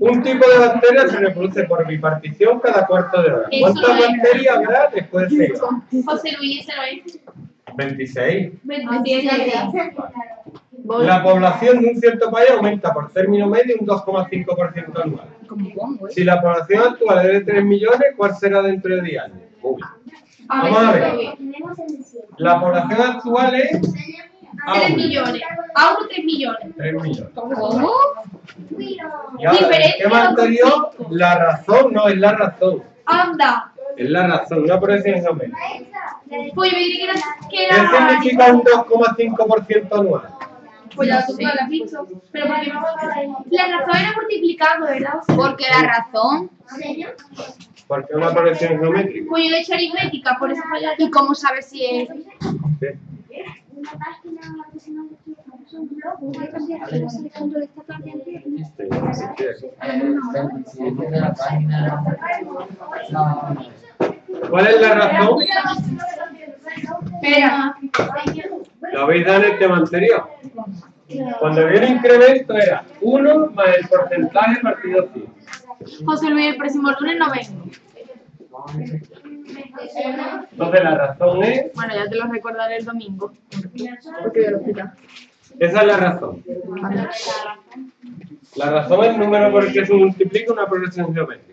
Un tipo de bacteria se reproduce por bipartición cada cuarto de hora. ¿Cuántas bacterias habrá después de 6 horas? José Luis, ese lo es. 26. 27. La población de un cierto país aumenta por término medio un 2,5% anual. Si la población actual es de 3 millones, ¿cuál será dentro de 10 años? Uy. Vamos a ver. La población actual es a 3 uno. millones. A uno 3 millones. 3 millones. ¿Cómo? Y ahora, Diferencia ¿qué más con anterior? La razón, no, es la razón. Anda. Es la razón, una progresión geométrica. Pues yo me diré que era. Que ¿Qué era significa un 2,5% anual? Pues ya tú no lo has visto. Pero porque vamos a La razón era multiplicando, ¿verdad? Porque la razón. Porque es una progresión geométrica. Pues yo le he hecho aritmética, por eso falla. ¿Y cómo sabes si es? Sí. ¿Cuál es la razón? Espera. Lo habéis dado en el tema anterior. Cuando había un incremento era 1 más el porcentaje partido 100. José Luis, el próximo lunes no vengo. Entonces la razón es, Bueno, ya te lo recordaré el domingo. Porque voy al hospital. Esa es la razón. La razón es el número por el que se multiplica una progresión geométrica.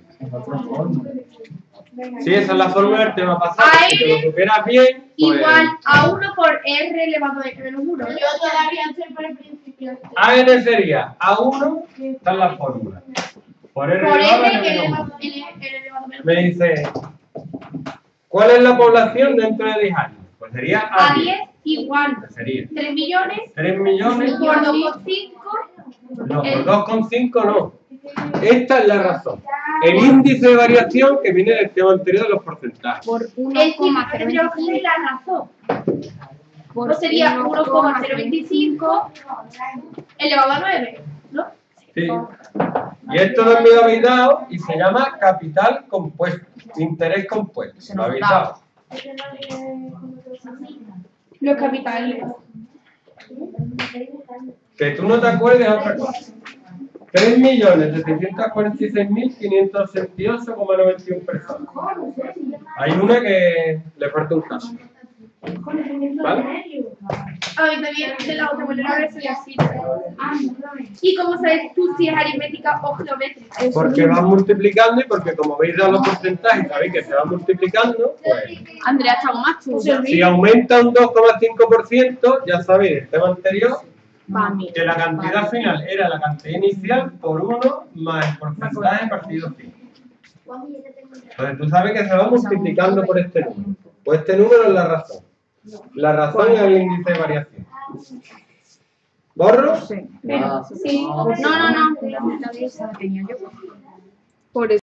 Sí, esa es la fórmula del tema pasado. Si te lo supieras bien, pues... Igual a 1 por R elevado a x menos 1. Yo todavía estoy por el principio. AN sería A1, está en la fórmula. Por R Por elevado a R elevado elevado a menos Me dice, ¿cuál es la población dentro de 10 años? Pues sería A A10. 10 igual. Sería 3 millones 3 millones. por 2,5. No, por 2,5 no. Esta es la razón. El índice de variación que viene del tema anterior de los porcentajes. Por El tipo que tendríamos que ser la razón. Por sería 1,025 elevado a 9. ¿No? Sí. Y esto lo me lo habéis dado y se llama capital compuesto, interés compuesto. Se Lo Los capitales. Que tú no te acuerdes de otra cosa. 3.746.568,91 personas. Hay una que le falta un caso. ¿Vale? Mí también de la otra manera si así. ¿Y cómo sabes tú si es aritmética o geométrica? Porque van multiplicando y porque como veis dado los porcentajes, sabéis que se van multiplicando, pues Andrea, está algo más tuyo. si aumenta un 2,5%, ya sabéis del tema anterior Va, que la cantidad final era la cantidad inicial por 1 más el porcentaje partido 5. Entonces tú sabes que se va multiplicando por este número. Pues este número es la razón. La razón es el índice de variación. ¿Borro? Sí. No, no, no. Por eso.